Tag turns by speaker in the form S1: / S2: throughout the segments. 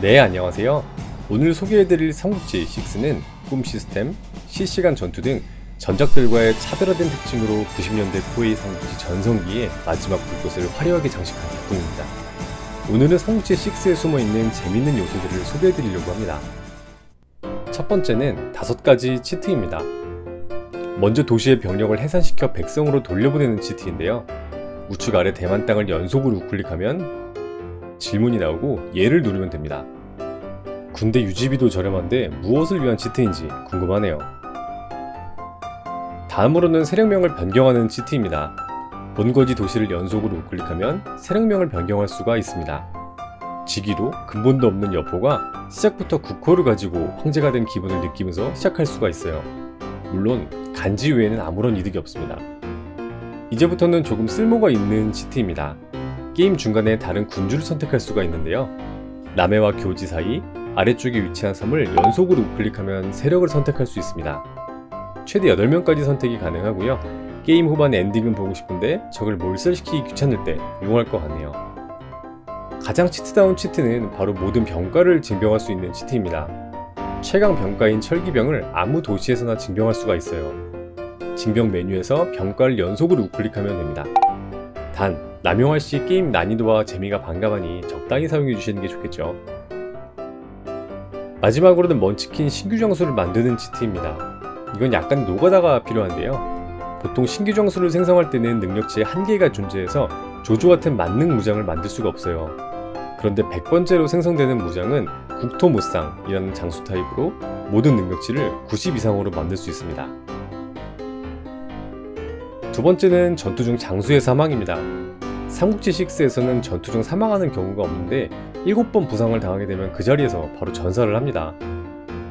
S1: 네 안녕하세요. 오늘 소개해드릴 삼국지 6는 꿈 시스템, 실시간 전투 등 전작들과의 차별화된 특징으로 90년대 코웨이 삼국지 전성기의 마지막 불꽃을 화려하게 장식한 작품입니다. 오늘은 삼국지 6에 숨어있는 재밌는 요소들을 소개해드리려고 합니다. 첫 번째는 다섯 가지 치트입니다. 먼저 도시의 병력을 해산시켜 백성으로 돌려보내는 치트인데요. 우측 아래 대만 땅을 연속으로 우클릭하면 질문이 나오고 얘를 누르면 됩니다. 군대 유지비도 저렴한데 무엇을 위한 치트인지 궁금하네요. 다음으로는 세력명을 변경하는 치트입니다. 본거지 도시를 연속으로 우클릭하면 세력명을 변경할 수가 있습니다. 직위로 근본도 없는 여포가 시작부터 국호를 가지고 황제가 된 기분을 느끼면서 시작할 수가 있어요. 물론 간지 외에는 아무런 이득이 없습니다. 이제부터는 조금 쓸모가 있는 cheat입니다. 게임 중간에 다른 군주를 선택할 수가 있는데요. 남해와 교지 사이 아래쪽에 위치한 섬을 연속으로 우클릭하면 세력을 선택할 수 있습니다. 최대 8명까지 선택이 가능하고요. 게임 후반 엔딩은 보고 싶은데 적을 몰살시키기 귀찮을 때 이용할 것 같네요. 가장 cheat다운 cheat는 바로 모든 병과를 징병할 수 있는 cheat입니다. 최강 병과인 철기병을 아무 도시에서나 징병할 수가 있어요. 징병 메뉴에서 병가를 연속으로 우클릭하면 됩니다. 단, 남용할 시 게임 난이도와 재미가 반감하니 적당히 사용해 주시는 게 좋겠죠. 마지막으로는 먼치킨 신규 장수를 만드는 치트입니다. 이건 약간 노가다가 필요한데요. 보통 신규 장수를 생성할 때는 능력치에 한계가 존재해서 조조 같은 만능 무장을 만들 수가 없어요. 그런데 100번째로 생성되는 무장은 국토무쌍이라는 장수 타입으로 모든 능력치를 90 이상으로 만들 수 있습니다. 두 번째는 전투 중 장수의 사망입니다. 삼국지 6에서는 전투 중 사망하는 경우가 없는데 7번 부상을 당하게 되면 그 자리에서 바로 전사를 합니다.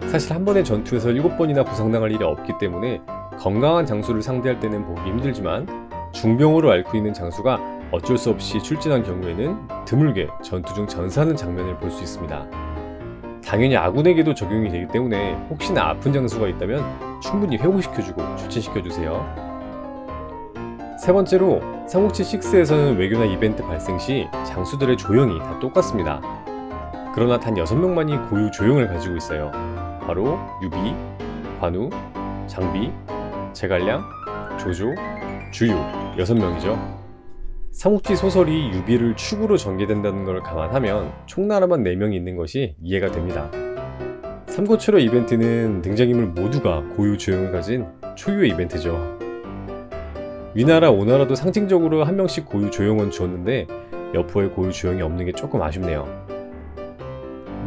S1: 사실 한 번의 전투에서 7번이나 부상당할 일이 없기 때문에 건강한 장수를 상대할 때는 보기 힘들지만 중병으로 앓고 있는 장수가 어쩔 수 없이 출진한 경우에는 드물게 전투 중 전사하는 장면을 볼 수 있습니다. 당연히 아군에게도 적용이 되기 때문에 혹시나 아픈 장수가 있다면 충분히 회복시켜주고 출진시켜주세요. 세 번째로 삼국지 6에서는 외교나 이벤트 발생 시 장수들의 조형이 다 똑같습니다. 그러나 단 6명만이 고유 조형을 가지고 있어요. 바로 유비, 관우, 장비, 제갈량, 조조, 주유 6명이죠. 삼국지 소설이 유비를 축으로 전개된다는 걸 감안하면 총나라만 4명이 있는 것이 이해가 됩니다. 삼고초려 이벤트는 등장인물 모두가 고유 조형을 가진 초유의 이벤트죠. 위나라, 오나라도 상징적으로 한 명씩 고유 조형은 주었는데 여포의 고유 조형이 없는 게 조금 아쉽네요.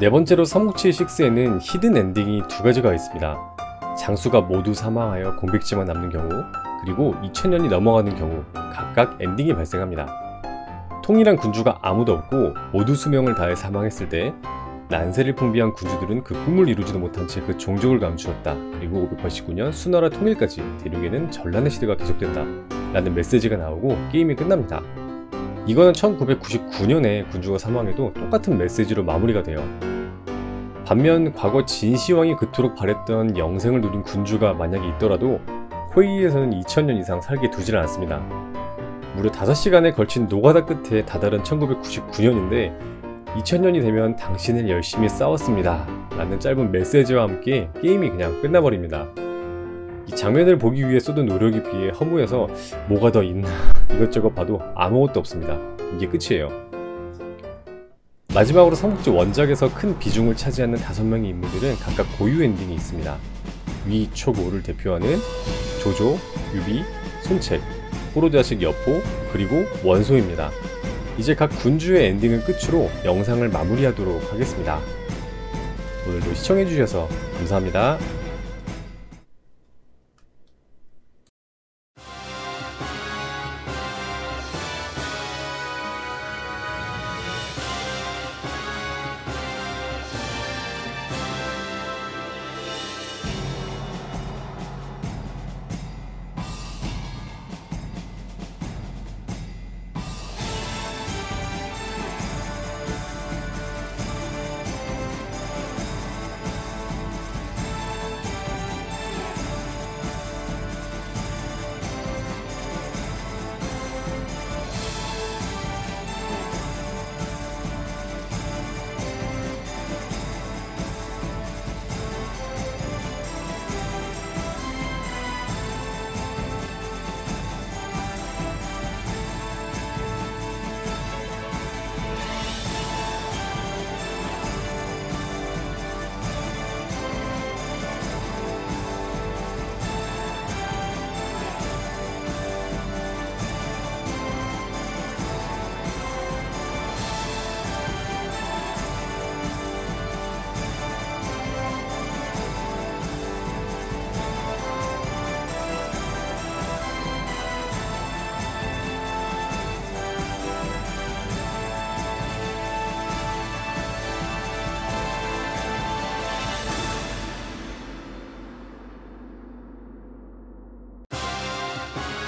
S1: 네 번째로 삼국지 6에는 hidden 엔딩이 두 가지가 있습니다. 장수가 모두 사망하여 공백지만 남는 경우, 그리고 2000년이 넘어가는 경우 각각 엔딩이 발생합니다. 통일한 군주가 아무도 없고 모두 수명을 다해 사망했을 때 난세를 풍비한 군주들은 그 꿈을 이루지도 못한 채 그 종족을 감추었다. 그리고 589년 수나라 통일까지 대륙에는 전란의 시대가 계속된다. 라는 메시지가 나오고 게임이 끝납니다. 이거는 1999년에 군주가 사망해도 똑같은 메시지로 마무리가 돼요. 반면 과거 진시황이 그토록 바랬던 영생을 누린 군주가 만약에 있더라도 호이에서는 2000년 이상 살게 두질 않습니다. 무려 5시간에 걸친 노가다 끝에 다다른 1999년인데 2000년이 되면 당신은 열심히 싸웠습니다. 라는 짧은 메시지와 함께 게임이 그냥 끝나버립니다. 이 장면을 보기 위해 쏟은 노력에 비해 허무해서 뭐가 더 있나 이것저것 봐도 아무것도 없습니다. 이게 끝이에요. 마지막으로 삼국지 원작에서 큰 비중을 차지하는 다섯 명의 인물들은 각각 고유 엔딩이 있습니다. 위, 촉, 오를 대표하는 조조, 유비, 손책, 호로자식 여포, 그리고 원소입니다. 이제 각 군주의 엔딩을 끝으로 영상을 마무리하도록 하겠습니다. 오늘도 시청해주셔서 감사합니다. Bye.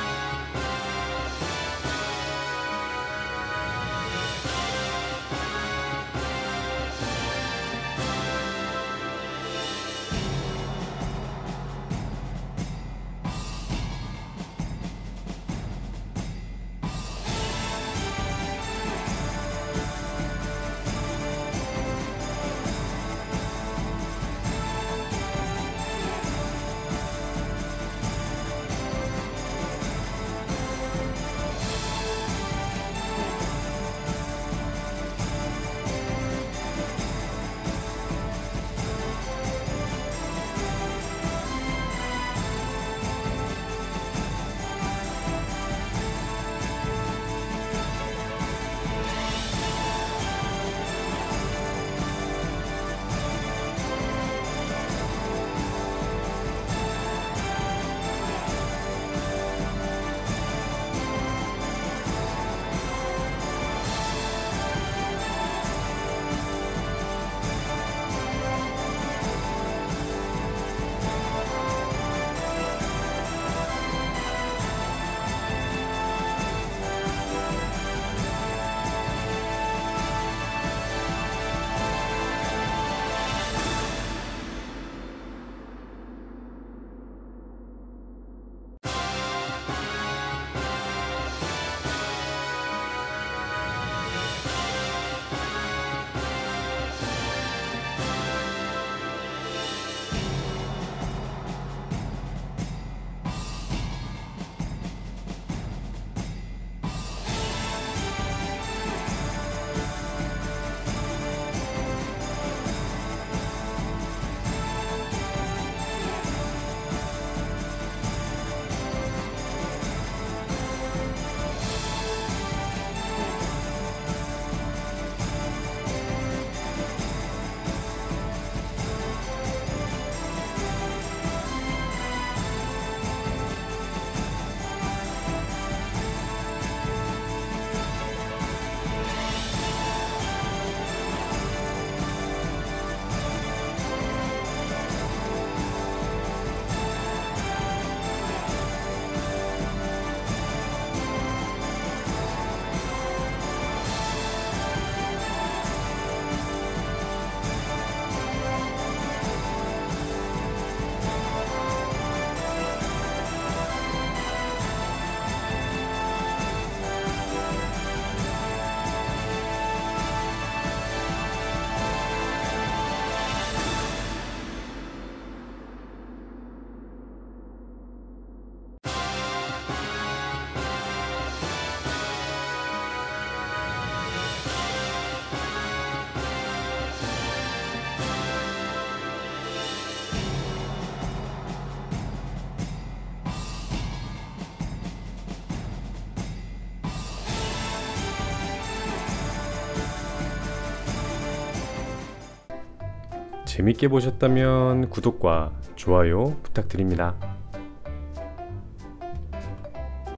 S1: 재밌게 보셨다면 구독과 좋아요 부탁드립니다.